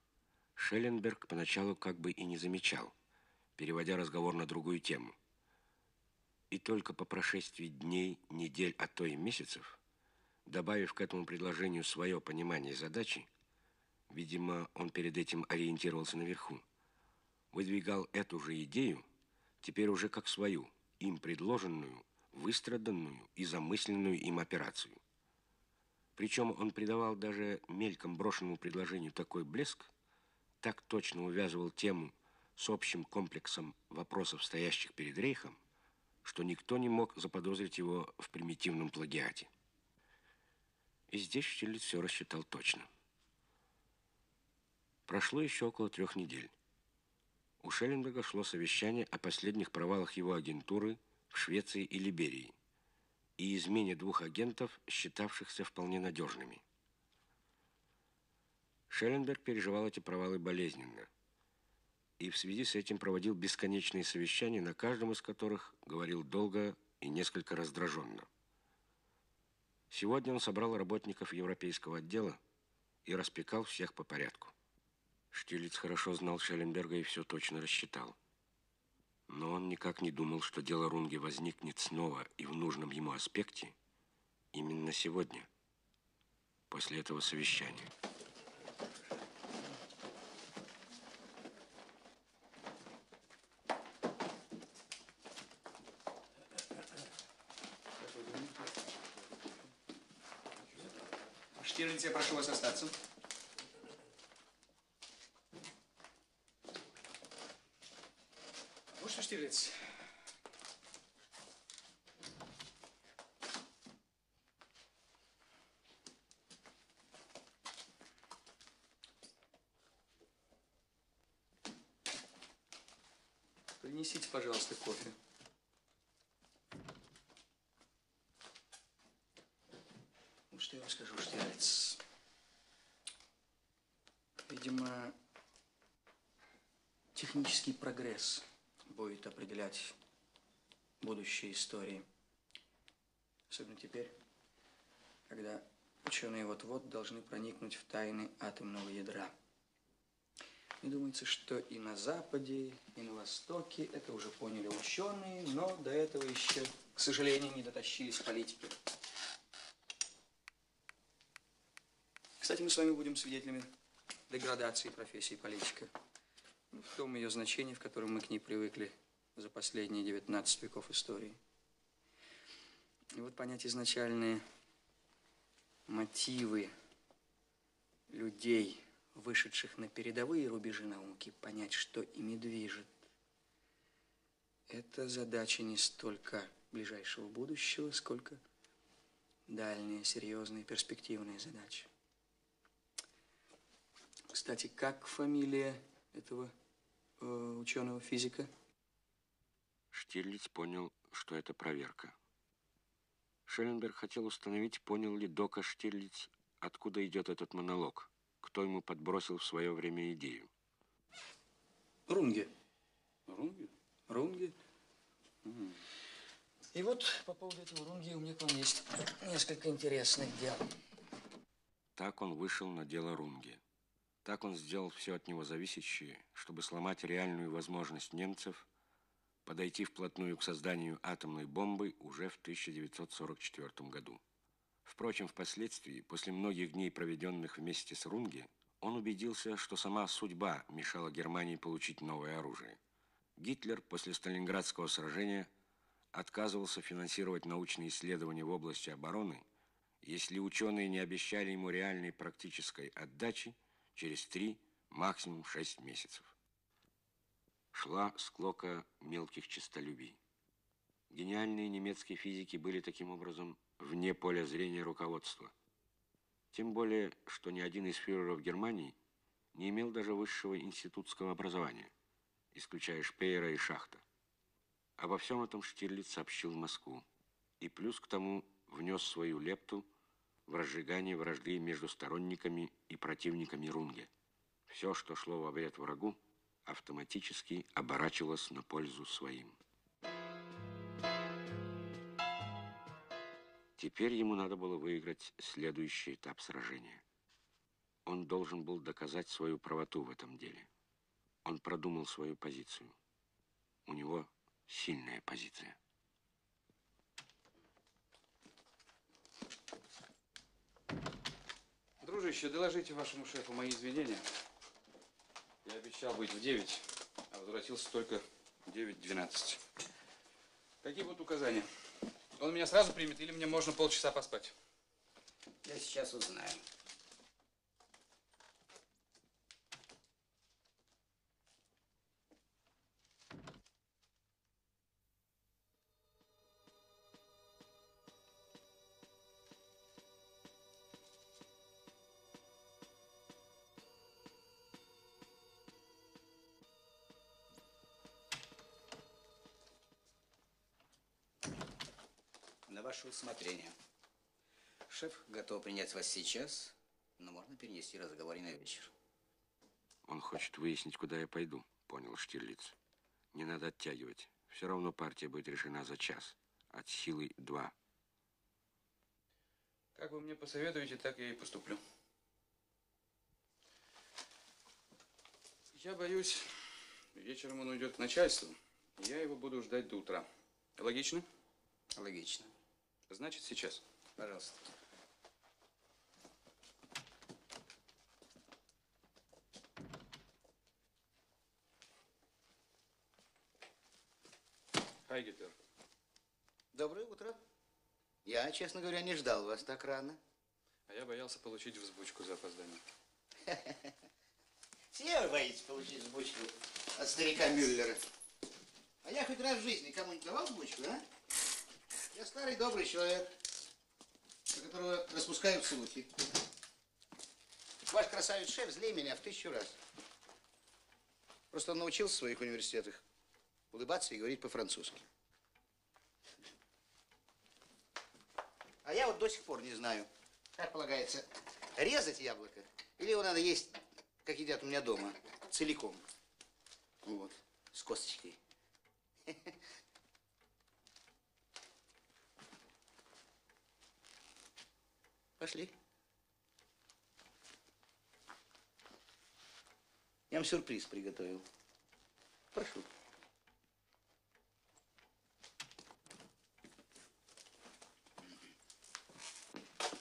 Шелленберг поначалу как бы и не замечал, переводя разговор на другую тему. И только по прошествии дней, недель, а то и месяцев, добавив к этому предложению свое понимание задачи, видимо, он перед этим ориентировался наверху, выдвигал эту же идею, теперь уже как свою, им предложенную, выстраданную и замысленную им операцию. Причем он придавал даже мельком брошенному предложению такой блеск, так точно увязывал тему с общим комплексом вопросов, стоящих перед Рейхом, что никто не мог заподозрить его в примитивном плагиате. И здесь Штирлиц все рассчитал точно. Прошло еще около трех недель. У Шелленберга шло совещание о последних провалах его агентуры в Швеции и Либерии и измене двух агентов, считавшихся вполне надежными. Шелленберг переживал эти провалы болезненно и в связи с этим проводил бесконечные совещания, на каждом из которых говорил долго и несколько раздраженно. Сегодня он собрал работников европейского отдела и распекал всех по порядку. Штилиц хорошо знал Шелленберга и все точно рассчитал. Но он никак не думал, что дело Рунге возникнет снова и в нужном ему аспекте именно сегодня, после этого совещания. Штирлиц, я прошу вас остаться. Вот что, Штирлиц, Принесите, пожалуйста, кофе. Ну, что я вам скажу, Штирлиц? Видимо, прогресс будет определять будущее истории. Особенно теперь, когда ученые вот-вот должны проникнуть в тайны атомного ядра. Мне думается, что и на Западе, и на Востоке это уже поняли ученые, но до этого еще, к сожалению, не дотащились политики. Кстати, мы с вами будем свидетелями деградации профессии политика. В том ее значении, в котором мы к ней привыкли за последние 19 веков истории. И вот понять изначальные мотивы людей, вышедших на передовые рубежи науки, понять, что ими движет. Это задача не столько ближайшего будущего, сколько дальняя, серьезная, перспективная задача. Кстати, как фамилия этого ученого-физика? Штирлиц понял, что это проверка. Шелленберг хотел установить, понял ли Дока Штирлиц, откуда идет этот монолог, кто ему подбросил в свое время идею. Рунге. Рунге? Рунге. И вот по поводу этого Рунге у меня к вам есть несколько интересных дел. Так он вышел на дело Рунге. Так он сделал все от него зависящее, чтобы сломать реальную возможность немцев подойти вплотную к созданию атомной бомбы уже в 1944 году. Впрочем, впоследствии, после многих дней, проведенных вместе с Рунге, он убедился, что сама судьба мешала Германии получить новое оружие. Гитлер после Сталинградского сражения отказывался финансировать научные исследования в области обороны, если ученые не обещали ему реальной практической отдачи через три, максимум шесть месяцев. Шла склока мелких честолюбий. Гениальные немецкие физики были таким образом вне поля зрения руководства. Тем более, что ни один из фюреров Германии не имел даже высшего институтского образования, исключая Шпеера и Шахта. Обо всем этом Штирлиц сообщил в Москву и плюс к тому внес свою лепту в разжигание вражды между сторонниками и противниками Рунге. Все, что шло во вред врагу, автоматически оборачивалось на пользу своим. Теперь ему надо было выиграть следующий этап сражения. Он должен был доказать свою правоту в этом деле. Он продумал свою позицию. У него сильная позиция. Дружище, доложите вашему шефу мои извинения. Я обещал быть в 9, а возвратился только в 9.12. Какие будут указания? Он меня сразу примет или мне можно полчаса поспать? Я сейчас узнаю. Ваше усмотрение. Шеф готов принять вас сейчас, но можно перенести разговор и на вечер. Он хочет выяснить, куда я пойду, понял Штирлиц. Не надо оттягивать. Все равно партия будет решена за час. От силы два. Как вы мне посоветуете, так я и поступлю. Я боюсь, вечером он уйдет к начальству. и Я его буду ждать до утра. Логично? Логично. Значит, сейчас. Пожалуйста. Хай, Гитлер. Доброе утро. Я, честно говоря, не ждал вас так рано. А я боялся получить взбучку за опоздание. [laughs] Все вы боитесь получить сбучку от старика Мюллера. А я хоть раз в жизни кому-нибудь давал сбучку, а? Я старый добрый человек, про которого распускают слухи. Ваш красавец-шеф злее меня в тысячу раз. Просто он научился в своих университетах улыбаться и говорить по-французски. А я вот до сих пор не знаю, как полагается, резать яблоко или его надо есть, как едят у меня дома, целиком. Вот, с косточкой. [laughs] Пошли. Я вам сюрприз приготовил. Прошу.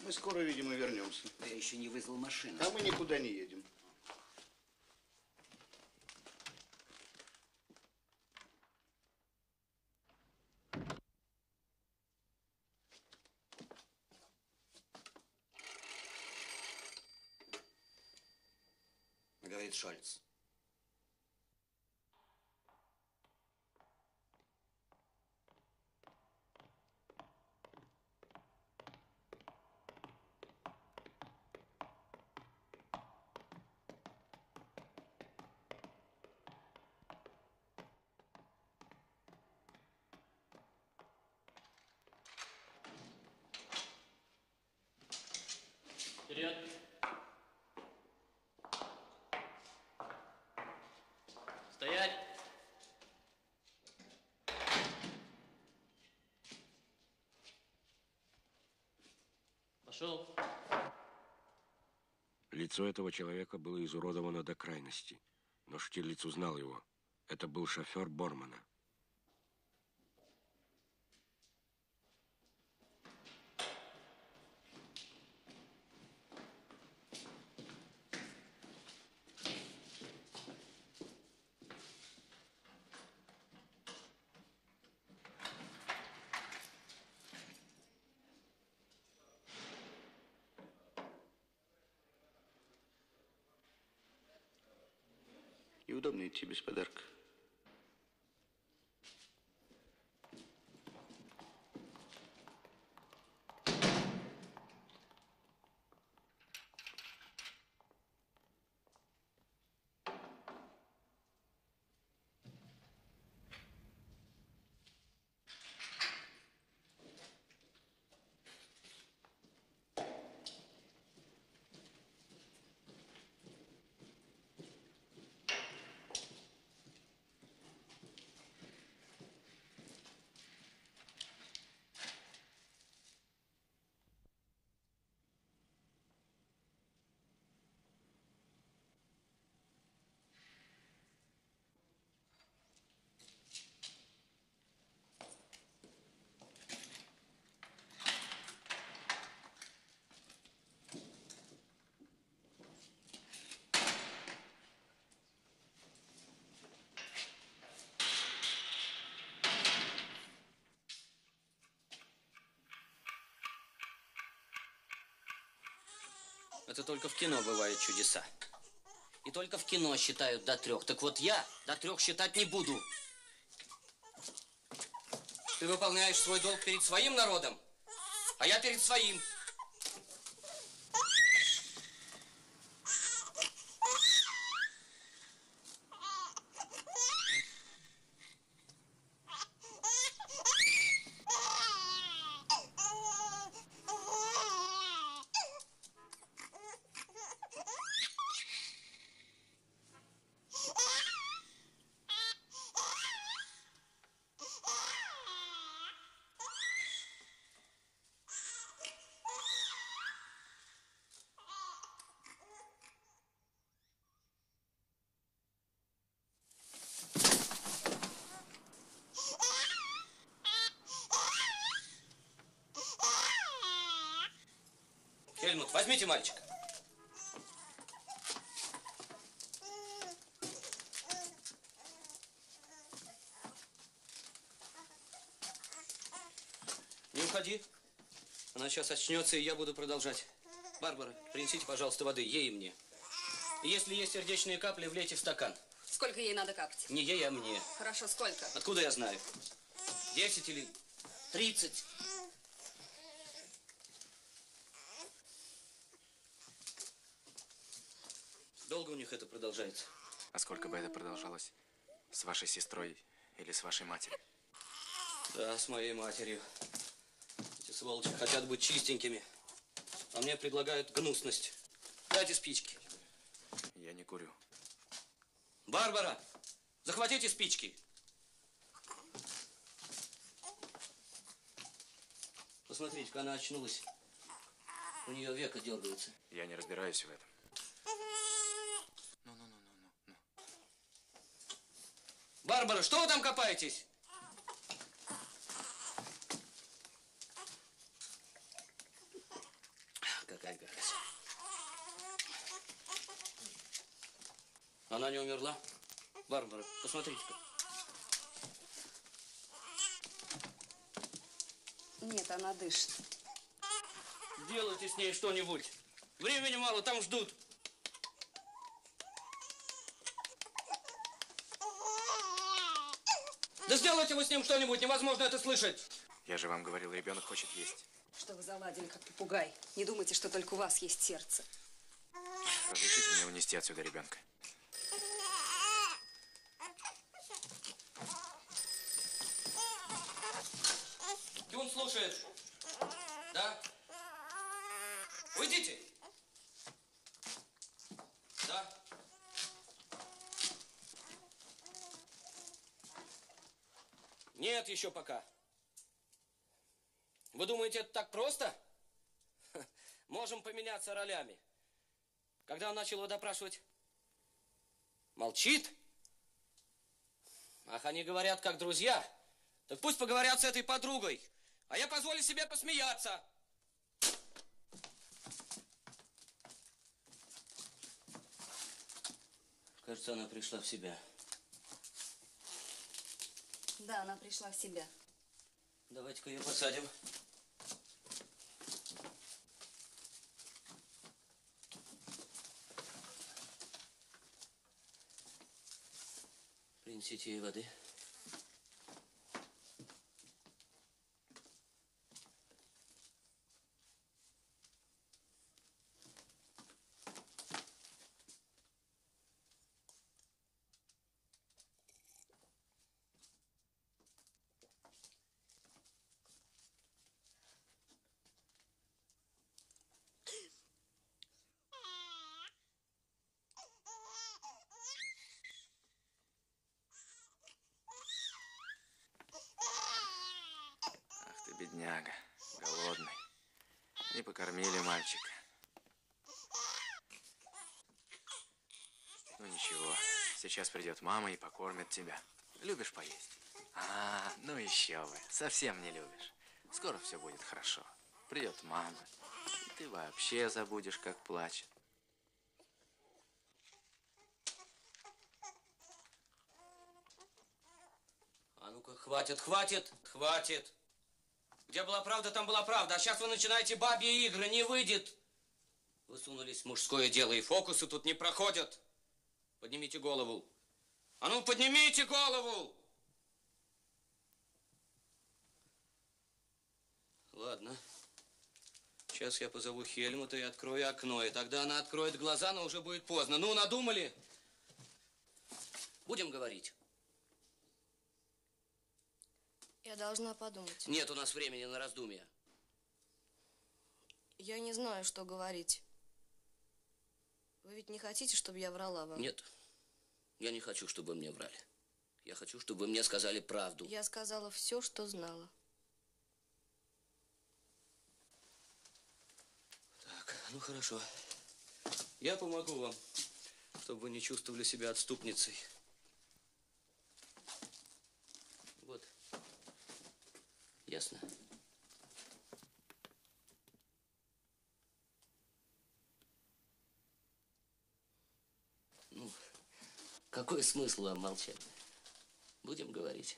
Мы скоро, видимо, вернемся. Я еще не вызвал машину. А мы никуда не едем. Говорит Пошел. Лицо этого человека было изуродовано до крайности, но Штирлиц узнал его. Это был шофер Бормана. Это только в кино бывают чудеса. И только в кино считают до трех. Так вот я до трех считать не буду. Ты выполняешь свой долг перед своим народом, а я перед своим. Хельмут, возьмите мальчика. Не уходи. Она сейчас очнется, и я буду продолжать Барбара, принесите, пожалуйста, воды, ей и мне. Если есть сердечные капли, влейте в стакан. Сколько ей надо капать? Не ей, а мне. Хорошо, сколько? Откуда я знаю? Десять или тридцать? Долго у них это продолжается? А сколько бы это продолжалось с вашей сестрой или с вашей матерью? Да, с моей матерью. Сволочи хотят быть чистенькими. А мне предлагают гнусность. Дайте спички. Я не курю. Барбара, захватите спички. Посмотрите-ка, она очнулась. У нее века дергается. Я не разбираюсь в этом. Барбара, что вы там копаетесь? Какая гадость. Она не умерла? Барбара, посмотрите-ка. Нет, она дышит. Сделайте с ней что-нибудь. Времени мало, там ждут. Да сделайте вы с ним что-нибудь, невозможно это слышать. Я же вам говорил, ребенок хочет есть. Что вы заладили, как попугай? Не думайте, что только у вас есть сердце. Разрешите мне унести отсюда ребенка. Тюн слушает. Да? Уйдите. Да. Нет еще пока. Думаете, это так просто? [laughs] Можем поменяться ролями. Когда он начал его допрашивать? Молчит? Ах, они говорят, как друзья. Так пусть поговорят с этой подругой. А я позволю себе посмеяться. Кажется, она пришла в себя. Да, она пришла в себя. Давайте-ка ее посадим. Принесите ей воды. Ах ты, бедняга, голодный. Не покормили мальчика. Ну ничего, сейчас придет мама и покормит тебя. Любишь поесть? А, ну еще бы, совсем не любишь. Скоро все будет хорошо. Придет мама, и ты вообще забудешь, как плачет. А ну-ка, хватит, хватит, хватит. Где была правда, там была правда. А сейчас вы начинаете бабьи игры, не выйдет. Вы сунулись в мужское дело, и фокусы тут не проходят. Поднимите голову. А ну, поднимите голову! Ладно. Сейчас я позову Хельмута и открою окно. И тогда она откроет глаза, но уже будет поздно. Ну, надумали? Будем говорить. Я должна подумать. Нет у нас времени на раздумья. Я не знаю, что говорить. Вы ведь не хотите, чтобы я врала вам? Нет, я не хочу, чтобы вы мне врали. Я хочу, чтобы вы мне сказали правду. Я сказала все, что знала. Так, ну хорошо. Я помогу вам, чтобы вы не чувствовали себя отступницей. Вот. Ясно? Ну, какой смысл вам молчать? Будем говорить.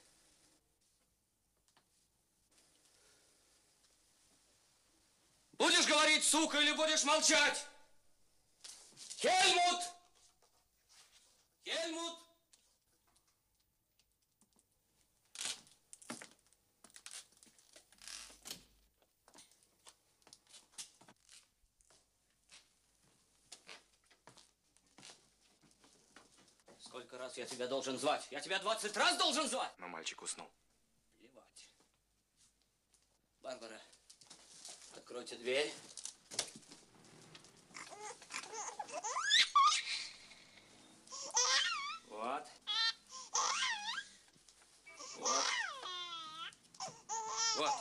Будешь говорить? сука, или будешь молчать? Хельмут! Хельмут! Сколько раз я тебя должен звать? Я тебя двадцать раз должен звать! Но мальчик уснул. Плевать. Барбара, откройте дверь. Вот. Вот. Вот.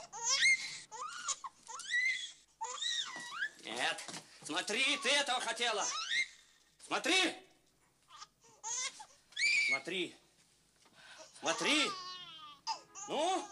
Нет. Смотри, ты этого хотела. Смотри. Смотри. Смотри. Ну?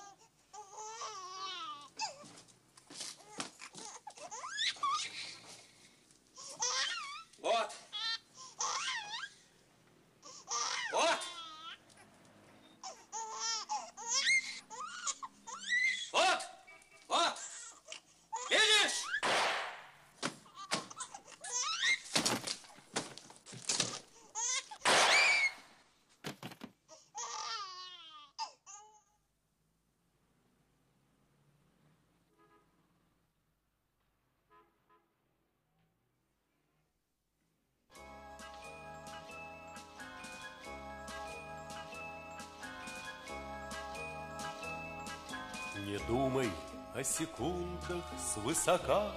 Не думай о секундах свысока.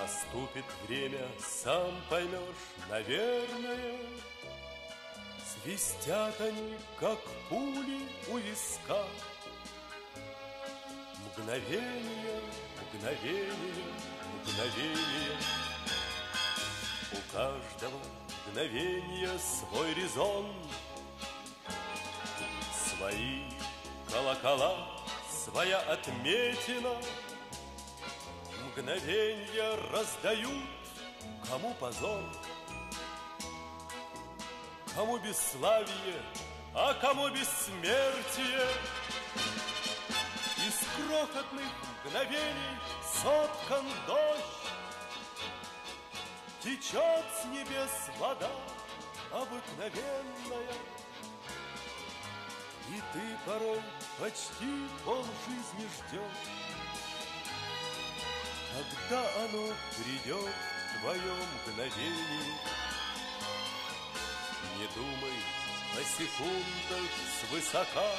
Наступит время, сам поймешь, наверное. Свистят они, как пули у виска. Мгновение, мгновение, мгновение. У каждого мгновения свой резон, Свои колокола, своя отметина. Мгновенья раздают, кому позор, Кому бесславие, а кому бессмертие. Из крохотных мгновений соткан дождь, Течет с небес вода обыкновенная, И ты порой почти полжизни ждешь, Когда оно придет в твое мгновение. Не думай на секундах свысока,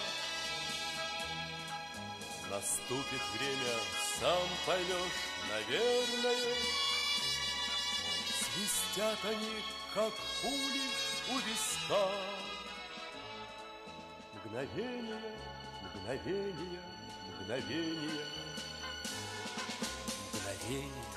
Наступит время, сам поймешь, наверное, Свистят они, как пули у виска. Мгновение, мгновение, мгновение, мгновение.